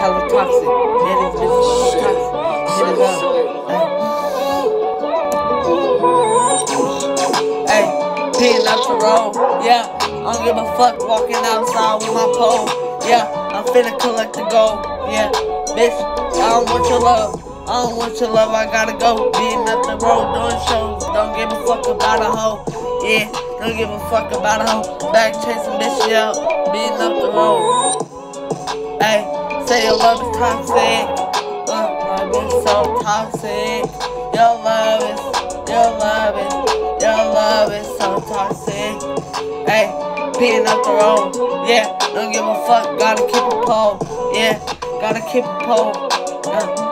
hella toxic. Man, this bitch toxic. Hit it up. Hey, peeing out the road. Yeah, I don't give a fuck walking outside with my pole. Yeah, I'm finna collect the gold. Yeah, bitch, I don't want your love. I don't want your love, I gotta go. Being up the road, doing shows. Don't give a fuck about a hoe. Yeah, don't give a fuck about a hoe. Back chasing bitch out, being up the road. Hey say your love is toxic. Uh, my bitch so toxic. Your love is, your love is, your love is so toxic. Hey, beating up the road. Yeah, don't give a fuck, gotta keep a pole. Yeah, gotta keep a pole. Uh,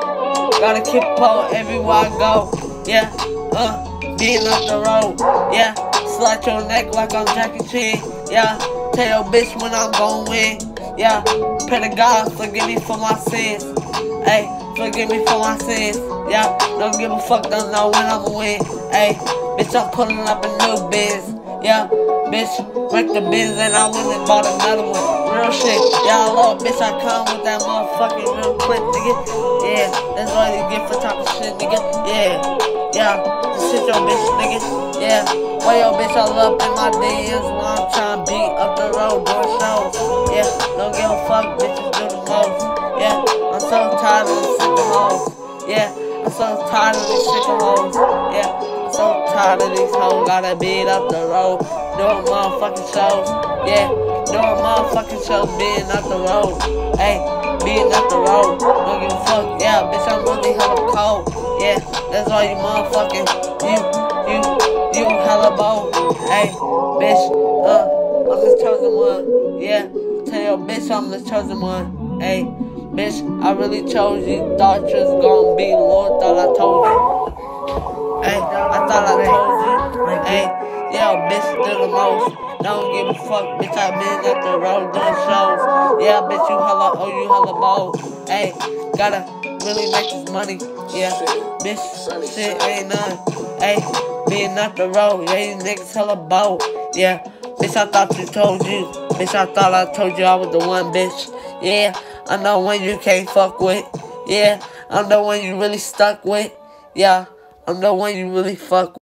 Gotta keep pole everywhere I go. Yeah, uh, being up the road. Yeah, slap your neck like I'm Jackie Chan. Yeah, tell your bitch when I'm gon' win. Yeah, pray to God, forgive me for my sins. Hey, forgive me for my sins. Yeah, don't give a fuck, don't know when I'ma win. Hey, bitch, I'm pulling up a new biz. Yeah, bitch, wreck the biz and I went and bought another one. Real shit, yeah, love bitch, I come with that motherfucking real quick, nigga. Yeah, that's all you get for talking shit, nigga. Yeah, yeah, just shit your bitch, nigga. Yeah, why your bitch all up in my DMs while I'm trying to beat up the road, doing shows. Yeah, don't give a fuck, bitches do the most. Yeah, I'm so tired of the sick hoes. Yeah, I'm so tired of these sick hoes. Yeah I'm so tired of these hoes, gotta beat up the road, doing motherfucking shows, yeah, doing motherfucking shows, being up the road, hey, being up the road, don't give a fuck, yeah, bitch, I'm really hella cold, yeah, that's why you motherfucking, you, you, you hella bold, hey, bitch, uh, I'm the chosen one, yeah, tell your bitch I'm the chosen one, hey, bitch, I really chose you, thought you was gonna be Lord, thought I told you. Hey, I thought I told you. Hey, yeah, bitch, do the most. Don't give a fuck, bitch. I been at the road doing shows. Yeah, bitch, you hella, oh, you hella bold. Hey, gotta really make this money. Yeah, bitch, shit ain't none. Hey, being at the road, yeah, you niggas hella bold. Yeah, bitch, I thought you told you. Bitch, I thought I told you I was the one, bitch. Yeah, I know when you can't fuck with. Yeah, I know when you really stuck with. Yeah. I'm the one you really fuck